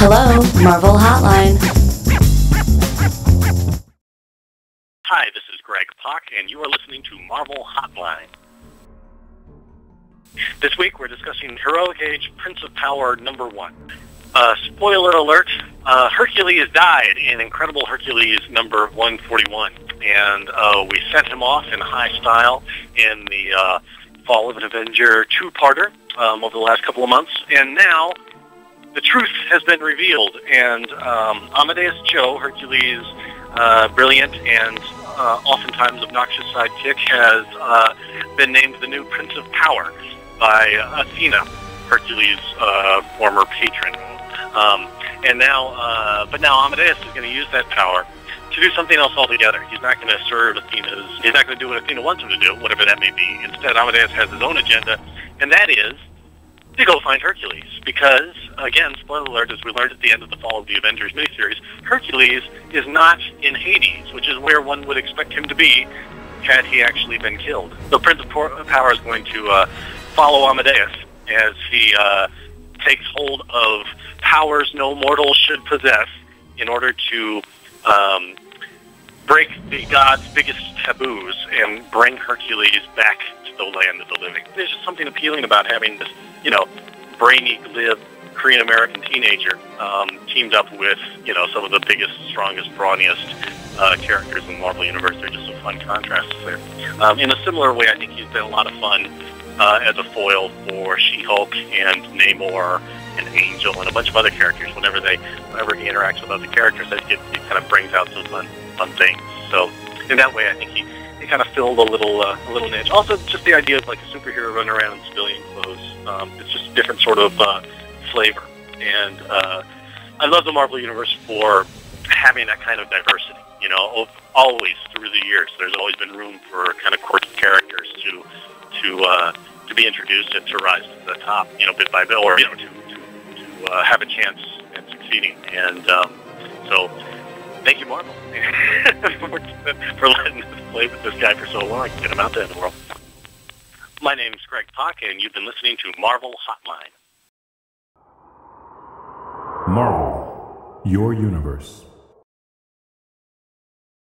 Hello, Marvel Hotline. Hi, this is Greg Pak, and you are listening to Marvel Hotline. This week we're discussing Heroic Age Prince of Power number one. Uh, spoiler alert, uh, Hercules died in Incredible Hercules number 141, and uh, we sent him off in high style in the uh, Fall of an Avenger two-parter um, over the last couple of months, and now the truth has been revealed, and um, Amadeus Cho, Hercules' uh, brilliant and uh, oftentimes obnoxious sidekick, has uh, been named the new Prince of Power by Athena, Hercules' uh, former patron. Um, and now, uh, but now Amadeus is going to use that power to do something else altogether. He's not going to serve Athena's. He's not going to do what Athena wants him to do, whatever that may be. Instead, Amadeus has his own agenda, and that is to go find Hercules. Because, again, spoiler alert, as we learned at the end of the Fall of the Avengers miniseries, Hercules is not in Hades, which is where one would expect him to be had he actually been killed. The Prince of Power is going to uh, follow Amadeus as he uh, takes hold of powers no mortal should possess in order to um, break the god's biggest taboos and bring Hercules back to the land of the living. There's just something appealing about having this, you know, brainy, glib Korean American teenager um, teamed up with, you know, some of the biggest, strongest, brawniest uh, characters in the Marvel Universe. They're just some fun contrasts there. Um, in a similar way, I think he's been a lot of fun uh, as a foil for She-Hulk and Namor and Angel and a bunch of other characters. Whenever they, whenever he interacts with other characters, I it, it kind of brings out some fun, fun things. So in that way, I think he, he kind of filled a little, uh, a little niche. Also, just the idea of like a superhero running around in civilian clothes. Um, it's just a different sort of uh, flavor, and uh, I love the Marvel universe for having that kind of diversity. You know, always through the years, there's always been room for kind of quirky characters to to uh, to be introduced and to rise to the top, you know, bit by bit, or you know, to to, to uh, have a chance at succeeding. And um, so, thank you, Marvel, for, for letting us play with this guy for so long and get him out there in the world. My name is Greg Pak, and you've been listening to Marvel Hotline. Marvel, your universe.